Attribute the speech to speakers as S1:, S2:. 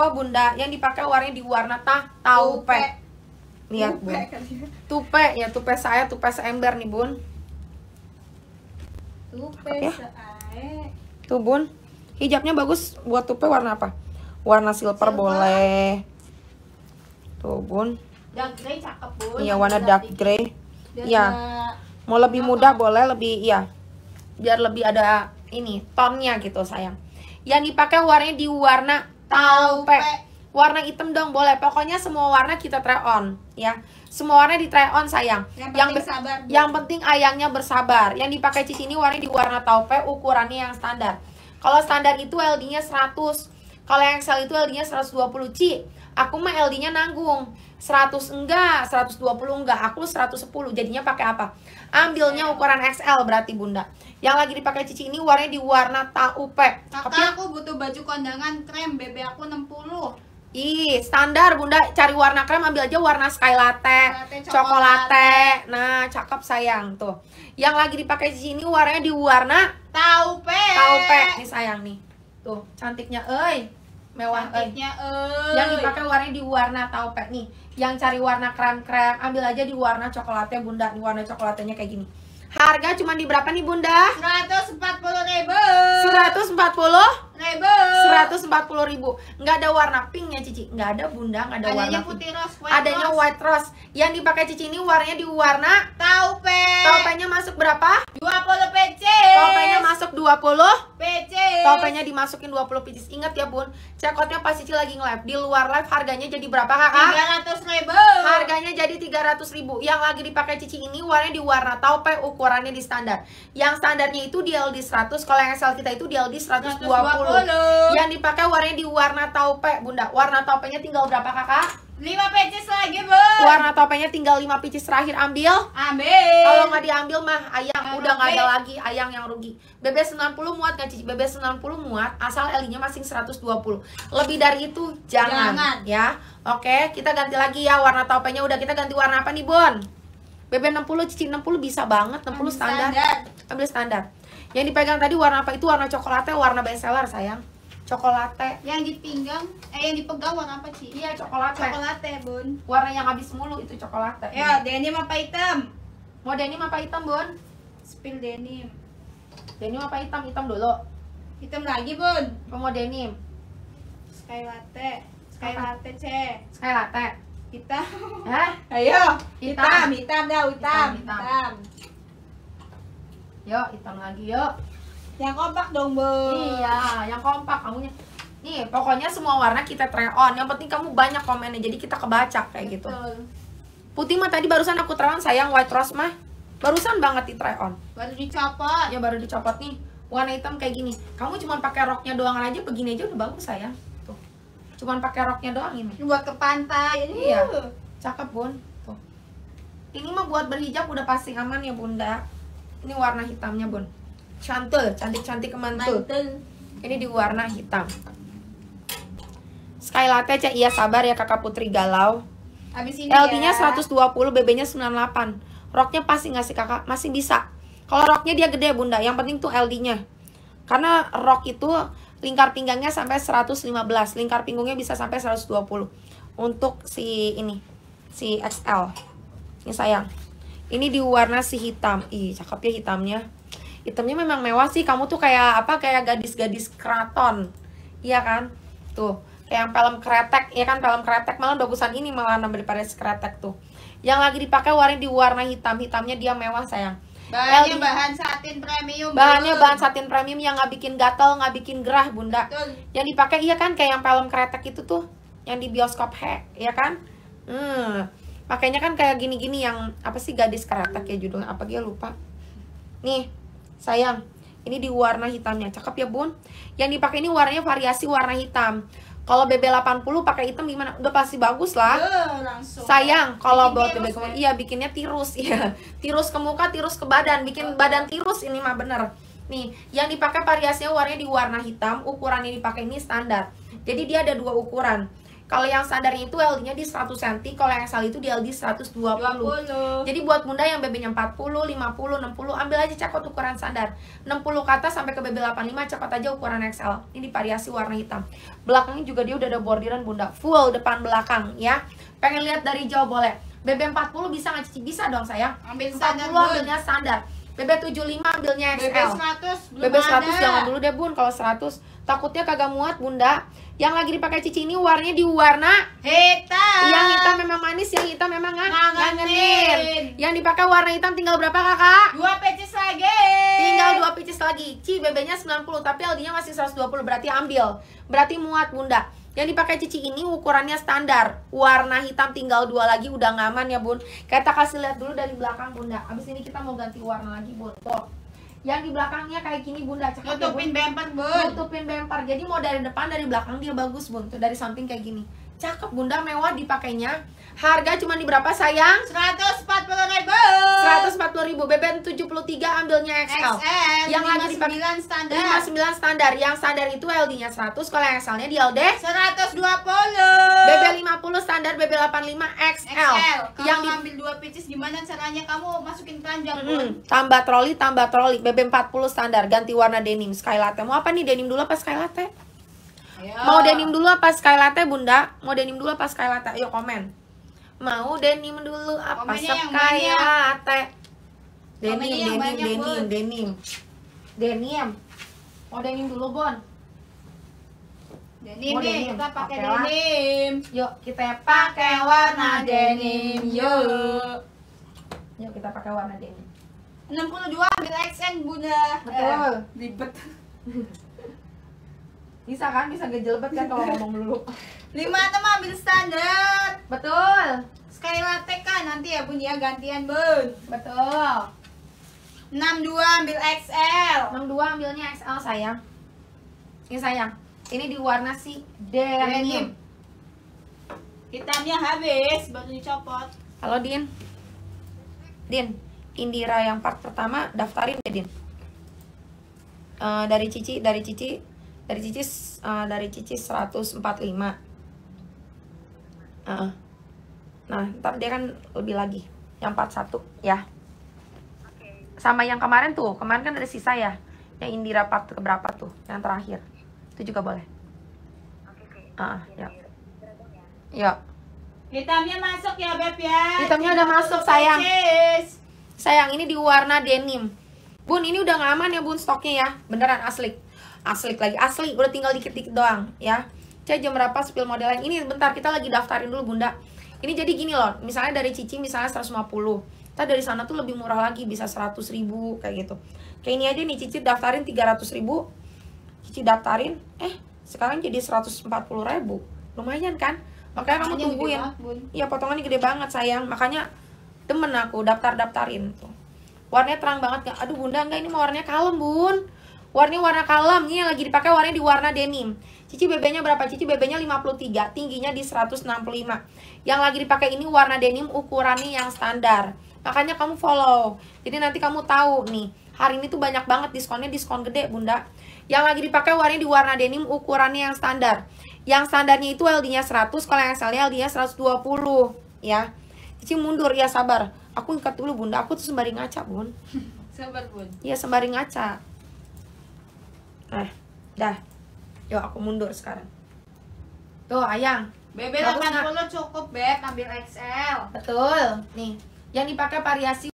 S1: oh bunda? Yang dipakai warnanya di warna tah taupe. Lihat bun. tupe ya tupe saya tupe seember nih bun.
S2: Tupe
S1: Ya.
S2: seae.
S1: tuh bun. Hijabnya bagus. Buat tupe warna apa? Warna silver,
S2: Silver.
S1: boleh. Tuh bun.
S2: Dark grey cakep bun.
S1: iya warna dark grey Iya. mau lebih mudah boleh lebih iya. Biar lebih ada ini tonnya gitu sayang. Yang dipakai warnanya di warna taupe warna hitam dong boleh. Pokoknya semua warna kita try on ya. Semua warna di try on sayang.
S2: Yang
S1: yang
S2: penting sabar. Bu.
S1: yang penting ayangnya bersabar. Yang dipakai cici ini warnanya di warna taupe ukurannya yang standar. Kalau standar itu LD nya 100 kalau yang XL itu LD nya 120 Ci aku mah LD nya nanggung 100 enggak 120 enggak aku 110 jadinya pakai apa ambilnya ukuran XL berarti bunda yang lagi dipakai cici ini warnanya di warna taupe
S2: Kakak
S1: tapi
S2: aku butuh baju kondangan krem BB aku 60.
S1: Ih, standar Bunda cari warna krem ambil aja warna sky latte,
S2: Latte,
S1: cokolate. Nah, cakep sayang tuh. Yang lagi dipakai di sini warnanya di warna
S2: Taupe.
S1: taupe nih sayang nih. Tuh, cantiknya euy. Mewah euy.
S2: Cantiknya euy.
S1: Yang dipakai warnanya di warna taupe nih. Yang cari warna krem-krem ambil aja di warna coklatnya Bunda. Nih warna coklatnya kayak gini. Harga cuma di berapa nih Bunda?
S2: 140 ribu
S1: 140
S2: ribu
S1: 140 ribu nggak ada warna pinknya Cici nggak ada bunda nggak ada warna
S2: adanya
S1: pink
S2: putih rose white
S1: adanya
S2: rose.
S1: white rose yang dipakai Cici ini warnanya di warna
S2: taupe
S1: topengnya masuk berapa
S2: 20 PC
S1: topengnya masuk 20
S2: PC
S1: topengnya dimasukin 20 pieces ingat ya bun. Cekotnya pas Cici lagi nge-live di luar live harganya jadi berapa kakak?
S2: 300 ribu.
S1: Harganya jadi 300 ribu. Yang lagi dipakai Cici ini warnanya di warna taupe Ukurannya di standar. Yang standarnya itu di LD 100 Kalau yang SL kita itu di LD 120
S2: 120
S1: Yang dipakai warnanya di warna taupe. Bunda Warna taupenya tinggal berapa kakak?
S2: 5 PC lagi bu
S1: Warna taupenya tinggal 5 pieces terakhir. Ambil.
S2: Ambil.
S1: Kalau nggak diambil mah
S2: Yang
S1: Udah nggak ada lagi ayang yang rugi BB 90 muat nggak Cici? BB 90 muat Asal LD nya masing 120 Lebih dari itu jangan,
S2: Jangan.
S1: Ya Oke kita ganti lagi ya Warna taupenya udah kita ganti warna apa nih Bon? BB 60 Cici 60 bisa banget 60
S2: Ambil
S1: standar.
S2: standar.
S1: Ambil standar Yang dipegang tadi warna apa itu? Warna coklatnya warna bestseller sayang Cokolate
S2: yang di pinggang eh yang dipegang warna apa sih
S1: Iya cokolate
S2: coklat bun
S1: Warna yang habis mulu itu cokolate
S2: ya denim apa hitam
S1: Mau denim apa hitam Bon?
S2: Spill denim
S1: Denim apa hitam? Hitam dulu
S2: hitam lagi bun
S1: mau denim?
S2: sky latte sky
S1: Apa?
S2: latte c
S1: Sky latte
S2: hitam
S1: Hah?
S2: ayo
S1: Hitam.
S2: hitam hitam dah hitam
S1: Hitam, hitam.
S2: hitam
S1: Yuk, hitam lagi yuk.
S2: yang kompak dong bun
S1: Iya, yang kompak kamunya. Nih, pokoknya semua warna kita try on. Yang penting kamu banyak komennya, jadi kita kebaca kayak gitu.
S2: Betul.
S1: Putih mah tadi barusan aku try on, sayang white rose mah. Barusan banget di try on.
S2: baru dicopot
S1: Ya baru dicopot nih. Warna hitam kayak gini. Kamu cuma pakai roknya doang aja, begini aja udah bagus sayang. Tuh. Cuman pakai roknya doang ini.
S2: Ini buat ke pantai
S1: Iya.
S2: Uh.
S1: Cakep, Bun. Tuh. Ini mah buat berhijab udah pasti aman ya, Bunda. Ini warna hitamnya, Bun. Cantul, cantik-cantik kemantul.
S2: mantul
S1: Ini di warna hitam. Sky latte cek iya sabar ya kakak putri galau.
S2: Abis ini
S1: LD-nya
S2: ya.
S1: 120, BB-nya 98. Roknya pasti nggak sih kakak? Masih bisa. Kalau roknya dia gede bunda, yang penting tuh LD-nya. Karena rok itu lingkar pinggangnya sampai 115, lingkar pinggungnya bisa sampai 120. Untuk si ini, si XL. Ini sayang. Ini di warna si hitam. Ih, cakep ya hitamnya. Hitamnya memang mewah sih. Kamu tuh kayak apa? Kayak gadis-gadis keraton. Iya kan? Tuh, kayak yang film kretek, ya kan film kretek malah bagusan ini malah daripada si kretek tuh. Yang lagi dipakai warna di warna hitam, hitamnya dia mewah sayang.
S2: Bahannya
S1: LD.
S2: bahan satin premium.
S1: Bahannya bahan satin premium yang nggak bikin gatel, nggak bikin gerah, bunda.
S2: Betul.
S1: Yang dipakai iya kan kayak yang film kretek itu tuh, yang di bioskop he, ya kan? Hmm, pakainya kan kayak gini-gini yang apa sih gadis kretek ya judulnya apa dia lupa. Nih, sayang, ini di warna hitamnya, cakep ya bun. Yang dipakai ini warnanya variasi warna hitam. Kalau BB 80 pakai hitam gimana? Udah pasti bagus lah.
S2: Langsung.
S1: Sayang kalau buat bebek
S2: ya?
S1: iya bikinnya tirus ya. Tirus ke muka, tirus ke badan, bikin badan tirus ini mah bener. Nih, yang dipakai variasinya warnanya di warna hitam, ukuran yang dipakai ini standar. Jadi dia ada dua ukuran. Kalau yang standarnya itu LD-nya di 100 cm, kalau yang XL itu di LD 120.
S2: 20.
S1: Jadi buat bunda yang BB-nya 40, 50, 60, ambil aja cekot ukuran standar. 60 ke atas sampai ke BB 85 cekot aja ukuran XL. Ini variasi warna hitam. Belakangnya juga dia udah ada bordiran bunda, full depan belakang ya. Pengen lihat dari jauh boleh. BB 40 bisa nggak cici? Bisa dong sayang.
S2: Ambil
S1: 40
S2: standar,
S1: ambilnya standar. BB 75 ambilnya
S2: BB
S1: XL.
S2: 100 belum
S1: BB 100
S2: ada.
S1: jangan dulu deh bun kalau 100 takutnya kagak muat bunda. Yang lagi dipakai cici ini warnanya di warna
S2: Hitam.
S1: yang hitam memang manis yang hitam memang
S2: Ngangenin.
S1: yang dipakai warna hitam tinggal berapa kakak?
S2: Dua pecis lagi.
S1: tinggal dua pieces lagi. Ci BB nya 90 tapi LD nya masih 120 berarti ambil. Berarti muat bunda. Yang dipakai cici ini ukurannya standar. Warna hitam tinggal dua lagi udah ngaman ya bun. Kita kasih lihat dulu dari belakang bunda. Abis ini kita mau ganti warna lagi bun. Tuh yang di belakangnya kayak gini bunda cekap ya, Bun.
S2: Tutupin bemper, Bun.
S1: nutupin bemper jadi mau dari depan dari belakang dia bagus bun tuh dari samping kayak gini cakep bunda mewah dipakainya harga cuma di berapa sayang
S2: 140 ribu.
S1: 140 ribu BBM 73 ambilnya XL
S2: XL.
S1: Yang lagi dipakai
S2: 59 standar.
S1: 59 standar yang standar itu LD nya 100 kalau yang XL nya di LD
S2: 120.
S1: BB 50 standar BB 85 XL,
S2: XL. Kalau
S1: yang
S2: ngambil dua pieces gimana caranya kamu masukin keranjang, Bun?
S1: Mm, tambah troli tambah troli BB 40 standar ganti warna denim sky latte mau apa nih denim dulu apa sky latte
S2: Ayo.
S1: Mau denim dulu apa sky latte bunda? Mau denim dulu apa sky latte? Ayo komen. Mau denim dulu apa
S2: banyak.
S1: latte? Denim, denim, denim, denim. Denim. Mau denim dulu, Bon.
S2: Denim
S1: Mau
S2: nih,
S1: denim.
S2: kita pakai denim.
S1: Yuk, kita pakai warna denim. yuk.
S2: Yuk,
S1: kita pakai warna denim.
S2: 62 ambil XN Bunda.
S1: Betul.
S2: Eh, ribet.
S1: Bisa kan? Bisa gejelbet kan kalau ngomong dulu.
S2: 56 ambil standar.
S1: Betul.
S2: Sekali latte kan nanti ya Bun ya gantian Bun.
S1: Betul.
S2: 62 ambil XL.
S1: 62 ambilnya XL sayang. Ini sayang. Ini di warna si denim.
S2: Denim. Hitamnya habis baru dicopot.
S1: Halo Din. Din, Indira yang part pertama daftarin ya Din. Eh, dari Cici, dari Cici, dari Cici, eh, dari Cici 145. Heeh. Nah, ntar dia kan lebih lagi. Yang part satu ya. Sama yang kemarin tuh, kemarin kan ada sisa ya. Yang Indira part keberapa tuh? Yang terakhir. Itu juga boleh. Ah, ya. Ya.
S2: Hitamnya masuk ya Beb ya.
S1: Hitamnya udah masuk, sayang.
S2: Cheers.
S1: Sayang ini di warna denim. Bun, ini udah nggak aman ya bun stoknya ya. Beneran asli. Asli lagi asli. Udah tinggal dikit-dikit doang ya. Cek jam berapa spill model lain. Ini bentar kita lagi daftarin dulu bunda. Ini jadi gini loh. Misalnya dari Cici misalnya 150. Kita dari sana tuh lebih murah lagi bisa 100 ribu kayak gitu. Kayak ini aja nih Cici daftarin 300 ribu. Cici daftarin. Eh sekarang jadi 140 ribu. Lumayan kan? Makanya kamu
S2: gede
S1: tungguin. Iya potongannya gede banget sayang. Makanya demen aku daftar-daftarin tuh. Warnanya terang banget gak? Aduh bunda enggak ini mau warnanya kalem bun. Warnanya warna kalem. Ini yang lagi dipakai warnanya di warna denim. Cici BB-nya berapa? Cici BB-nya 53, tingginya di 165. Yang lagi dipakai ini warna denim ukurannya yang standar. Makanya kamu follow. Jadi nanti kamu tahu nih. Hari ini tuh banyak banget diskonnya, diskon gede bunda. Yang lagi dipakai warnanya di warna denim ukurannya yang standar. Yang standarnya itu LD-nya 100, kalau yang XL-nya LD-nya 120 ya. Cici mundur ya sabar. Aku ikat dulu bunda. Aku tuh sembari ngaca bun.
S2: Sabar Bun.
S1: Iya sembari ngaca. Nah, dah. Yuk aku mundur sekarang. Tuh ayang.
S2: BB
S1: nggak?
S2: 80 cukup Beb ambil XL.
S1: Betul. Nih, yang dipakai variasi